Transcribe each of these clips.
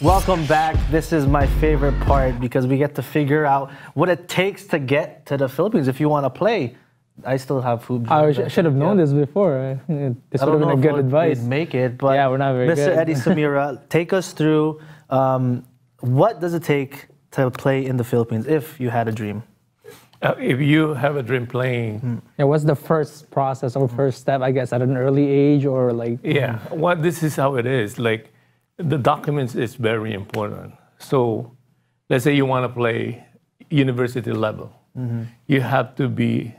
Welcome back. This is my favorite part because we get to figure out what it takes to get to the Philippines if you want to play. I still have food. I sh- should have known this before. This would have been a good advice. we'd make it, but Yeah, we're not very Mr. good. Eddie Samira, take us through um, what does it take to play in the Philippines if you had a dream? Uh, if you have a dream playing, Yeah, what's the first process or first step, I guess, at an early age or like? yeah, well, this is how it is. Like, the documents is very important. So, let's say you want to play university level, mm-hmm. you have to be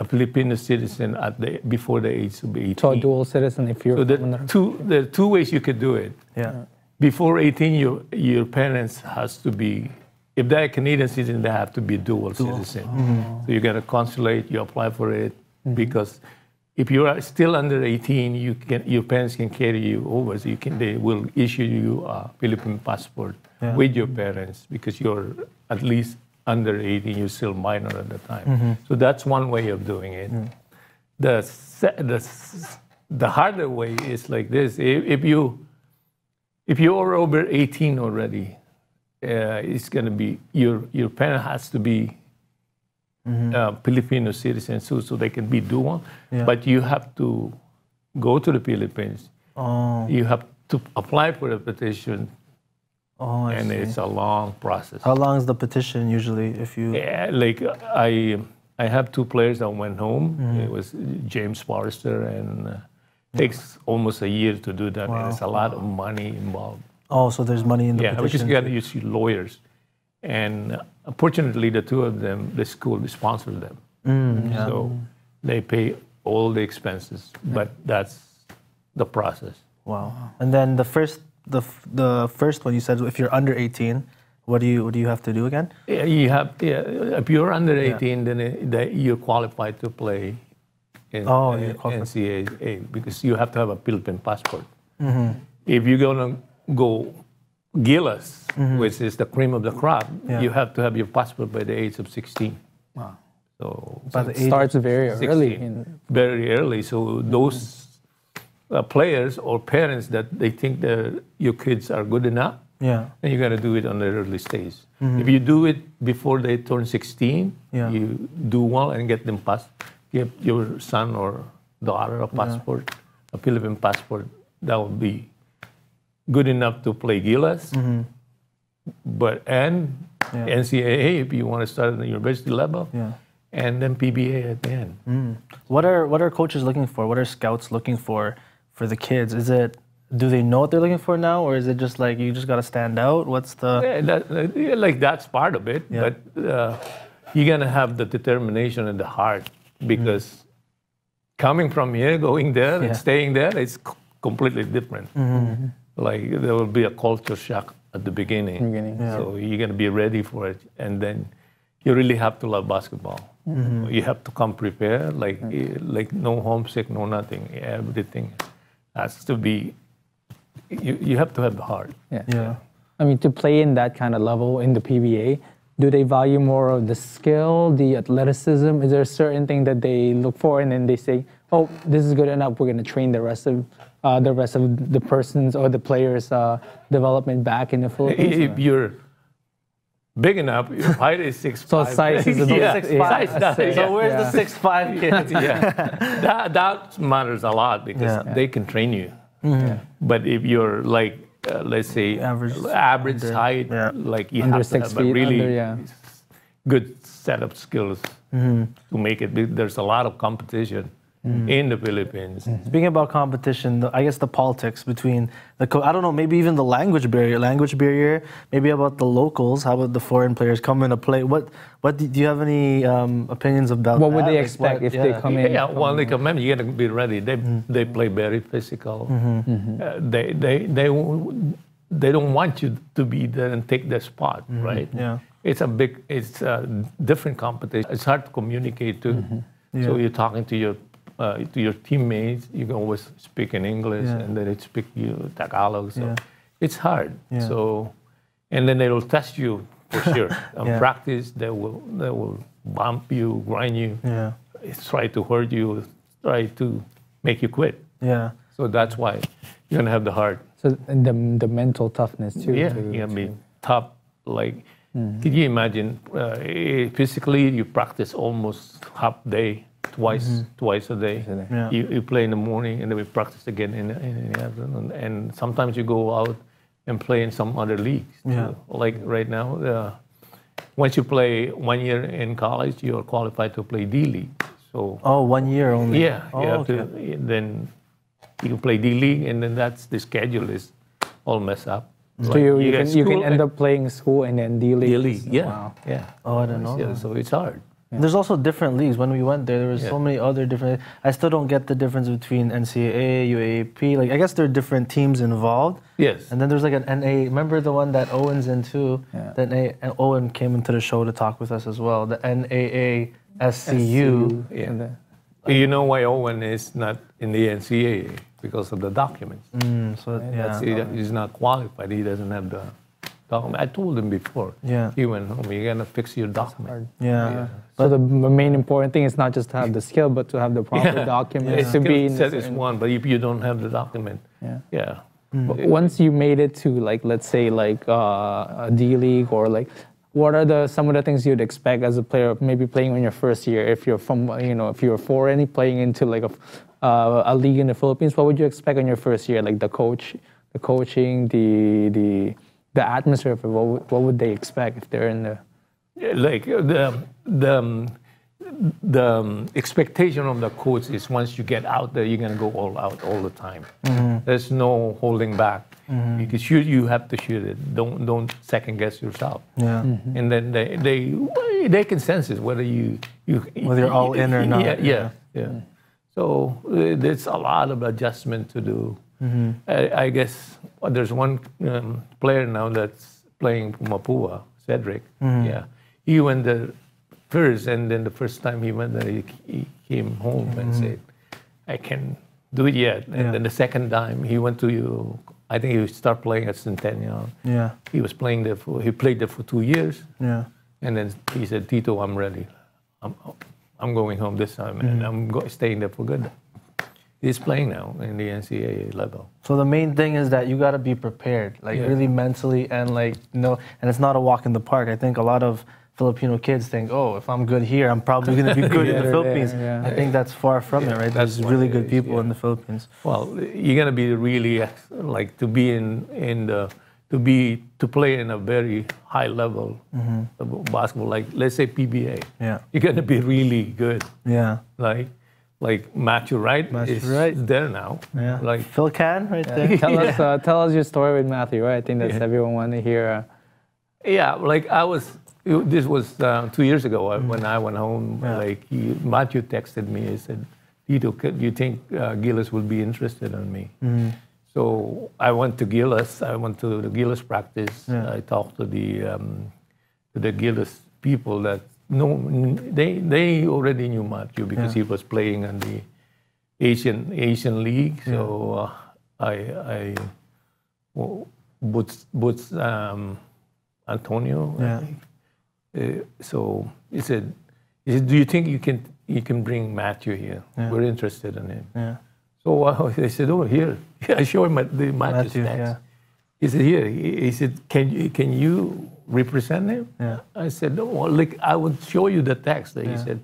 a Filipino citizen at the before the age of 18. So a dual citizen if you're So from the two there are two ways you could do it. Yeah. Before 18, your your parents has to be, if they're a Canadian citizen, they have to be dual, citizen. Mm-hmm. So you get a consulate, you apply for it mm-hmm. because if you are still under 18, you can your parents can carry you over. So you can they will issue you a Philippine passport Yeah. with your parents because you're at least under 18, you're still minor at the time. So that's one way of doing it. The, se- the, s- the harder way is like this. If, if you if you are over 18 already, uh, it's going to be your your parent has to be uh, Filipino citizens too, so they can be dual. Yeah. But you have to go to the Philippines. Oh, You have to apply for the petition, oh, I and see. it's a long process. How long is the petition usually if you. Yeah, like I, I have two players that went home. Mm-hmm. It was James Forrester, and uh, takes almost a year to do that, Wow. and it's a lot of money involved. Oh, so there's money in the Yeah, petition. you got to use lawyers, and fortunately, the two of them, the school sponsored them, Mm, yeah. so they pay all the expenses. But that's the process. Wow. And then the first the the first one you said if you're under 18, what do you what do you have to do again? Yeah, you have. Yeah, if you're under 18, then it, that you're qualified to play in Oh. NCAA because you have to have a Philippine passport. Mm-hmm. If you're gonna go Gilas, which is the cream of the crop, Mm-hmm. Yeah. you have to have your passport by the age of 16. Wow. So the age starts very 16, early. In, very early. So those uh, players or parents that they think that your kids are good enough, Yeah. then you got to do it on the early stage. If you do it before they turn 16, Yeah. you do well and get them pass, give your son or daughter a passport, a Philippine passport. That would be good enough to play Gilas. But and Yeah. NCAA if you want to start at the university level, Yeah. and then PBA at the end. What are what are coaches looking for? What are scouts looking for for the kids? Is it do they know what they're looking for now, or is it just like you just got to stand out? What's the Yeah, that, uh, yeah, like that's part of it, Yeah. but uh, you're gonna have the determination and the heart because coming from here, going there, and staying there, it's completely different. Like there will be a culture shock at the beginning, Beginning. Yeah. so you're gonna be ready for it, and then you really have to love basketball. You have to come prepared, like eh, like no homesick, no nothing. Everything has to be. You, you have to have the heart. yeah. yeah? I mean, to play in that kind of level in the PBA, do they value more of the skill, the athleticism? Is there a certain thing that they look for, and then they say, "Oh, this is good enough. We're going to train the rest of uh, the rest of the person's or the players' uh, development back in the Philippines." If you're big enough, your height is six. So size is a big- yeah, Six five. size does, So where's Yeah. the six five kids? yeah. that that matters a lot because Yeah. They can train you. But if you're like, uh, let's say, Average average under- height, yeah. like you Under have to six have a really under, yeah. good set of skills Mm-hmm. to make it. There's a lot of competition Mm-hmm. in the Philippines. Speaking about competition, the, I guess the politics between the co- I don't know, maybe even the language barrier, language barrier, maybe about the locals. How about the foreign players come into play? What what do, do you have any um, opinions about? What would that? they Like, expect what- if they yeah. come in? Yeah, well, they come in, you got to be ready. They they play very physical. Uh, they they they w- they don't want you to be there and take their spot, right? Yeah. It's a big, it's a different competition. It's hard to communicate too. So Yeah. you're talking to your uh, to your teammates. You can always speak in English, Yeah. and then they speak you Tagalog. So Yeah. it's hard. Yeah. So, and then they will test you for sure. In Yeah. practice, they will they will bump you, grind you Yeah. try to hurt you, try to make you quit. Yeah. So that's why you're gonna have the heart. So and the the mental toughness too. Yeah, to- you gotta be tough. Like, can you imagine? Uh, eh, physically, you practice almost half day, twice, twice a day. a day. Yeah. You, you play in the morning, and then we practice again in, the- in the afternoon. And sometimes you go out and play in some other leagues. too. Yeah. Like right now, uh, once you play one year in college, you are qualified to play D League. So Oh, one year only. yeah, Oh, you have okay. to, then you play D League, and then that's the schedule is all messed up. So you, you, get can, you can end up playing school and then D League. D League, yeah, Wow. yeah. Oh, I don't know Yeah, so it's hard. There's also different leagues. When we went there, there was so many other different. I still don't get the difference between NCAA, UAAP. Like I guess there are different teams involved. Yes. And then there's like an NA. Remember the one that Owen's in too? Yeah. That NA, and Owen came into the show to talk with us as well. The NAA SCU. Yeah. And then- You know why Owen is not in the NCAA because of the documents. Mm, so yeah. he, he's not qualified. He doesn't have the document. I told him before. Yeah. He went home. You gotta fix your document. Yeah. So the main important thing is not just to have the skill, but to have the proper Yeah. documents Yeah. to be set is one, but if you don't have the document, Yeah. yeah. But once you made it to like let's say like uh, a D League or like what are the some of the things you'd expect as a player maybe playing on your first year if you're from you know if you're foreign playing into like a uh, a league in the Philippines what would you expect on your first year like the coach the coaching the the the atmosphere of it what, would- what would they expect if they're in the like the the um, the um, expectation of the coach is once you get out there, you're gonna go all out all the time. There's no holding back. You can shoot, you have to shoot it. Don't don't second guess yourself. Yeah. And then they they they can sense it whether you you Whether you're all in or not, Yeah, yeah. yeah. yeah. So uh, there's a lot of adjustment to do. Mm-hmm. I, I guess there's one um, player now that's playing Mapua, Cedric. Mm-hmm. Yeah, he went there first, and then the first time he went there, he, he came home and mm-hmm. said, "I can do it yet." And Yeah. then the second time he went to you, I think he started playing at Centennial. Yeah. He was playing there for he played there for two years, Yeah. and then he said, "Tito, I'm ready. I'm I'm going home this time, and I'm go- staying there for good." He's playing now in the NCAA level. So the main thing is that you got to be prepared, like Yeah. really mentally and like no, and it's not a walk in the park. I think a lot of Filipino kids think, oh, if I'm good here, I'm probably going to be good in the yeah, Philippines. yeah. I think that's far from it, right? that's There's really good is, people yeah. in the Philippines. Well, you're gonna be really like to be in in the to be to play in a very high level mm-hmm. of basketball, like let's say PBA. Yeah. You're gonna be really good, Yeah. like like Matthew Wright Matthew is Wright. there now. Yeah. Like Phil Can right there. tell us uh, tell us your story with Matthew Wright I think that's Yeah. everyone want to hear uh, Yeah, like I was. This was uh, two years ago uh, when I went home. Yeah. Like he, Matthew texted me. He said, "Tito, do you think uh, Gilas will be interested in me?" So I went to Gilas. I went to the Gilas practice. Yeah. I talked to the um, to the Gilas people that no, they they already knew Matthew because Yeah. he was playing in the Asian Asian League. So uh, I I well, Boots um, Antonio. Yeah. Uh, so he said, he said, "Do you think you can you can bring Matthew here? Yeah. We're interested in him." Yeah. So uh, I said, "Oh, here." I showed him the Matthew's Matthew, text. yeah. He said, "Here." He, he said, "Can you can you represent him?" Yeah. I said, "No, well, like I would show you the text." That he Yeah. said,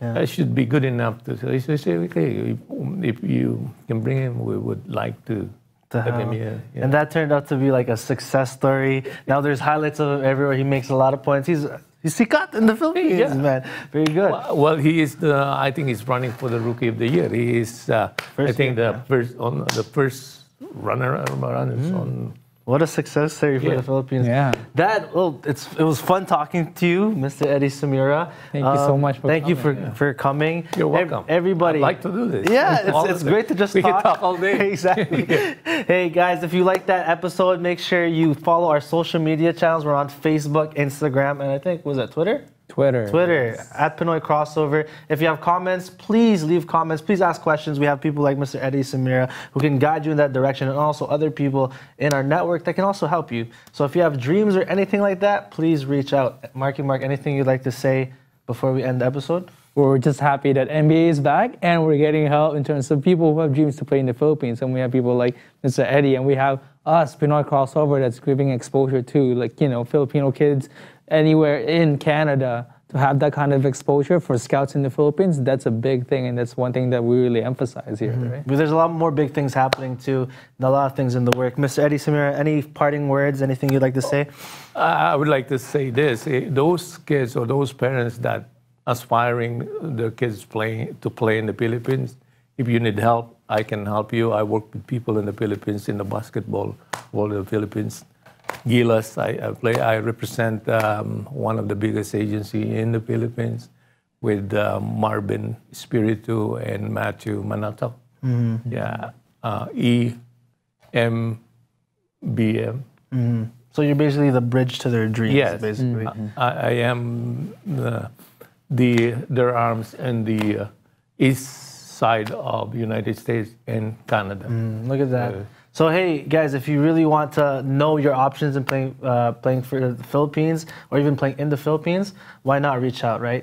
Yeah. "I should be good enough to." So he said, "Okay, if, if you can bring him, we would like to." To have him here. Yeah. And that turned out to be like a success story. Now there's highlights of him everywhere. He makes a lot of points. He's he's sikat in the Philippines, Yeah. man. Very good. Well, well, he is the. I think he's running for the rookie of the year. He is. Uh, I think year, the first on the first runner runners on. What a success story for Yeah. the Philippines. Yeah. That well, it's it was fun talking to you, Mr. Eddie Samira. Thank you so um, much for thank you for coming, for coming. You're Ev- welcome. everybody. I'd like to do this. Yeah, it's, it's great to just we talk. can talk all day. exactly. hey guys, if you like that episode, make sure you follow our social media channels. We're on Facebook, Instagram, and I think was that Twitter. Twitter Twitter at Pinoy Crossover. If you have comments, please leave comments. Please ask questions. We have people like Mr. Eddie Samira who can guide you in that direction, and also other people in our network that can also help you. So if you have dreams or anything like that, please reach out. Marky Mark, anything you'd like to say before we end the episode? We're just happy that NBA is back and we're getting help in terms of people who have dreams to play in the Philippines. And we have people like Mr. Eddie, and we have us Pinoy crossover that's giving exposure to like you know Filipino kids anywhere in Canada to have that kind of exposure for scouts in the Philippines. That's a big thing, and that's one thing that we really emphasize here, right? But there's a lot more big things happening too, and a lot of things in the work. Mr. Eddie Samira, any parting words, anything you'd like to say? I I would like to say this: eh, those kids or those parents that aspiring their kids playing to play in the Philippines, if you need help, I can help you. I work with people in the Philippines in the basketball world of the Philippines. Gilas, I, I play. I represent um, one of the biggest agency in the Philippines with uh, Marvin Spiritu and Matthew Manato. Yeah, uh, E M B M. So you're basically the bridge to their dreams, Yes. basically. I, I am the, the their arms in the uh, east side of United States and Canada. Look at that. So hey, guys, if you really want to know your options in playing uh, playing for the Philippines or even playing in the Philippines, why not reach out, right?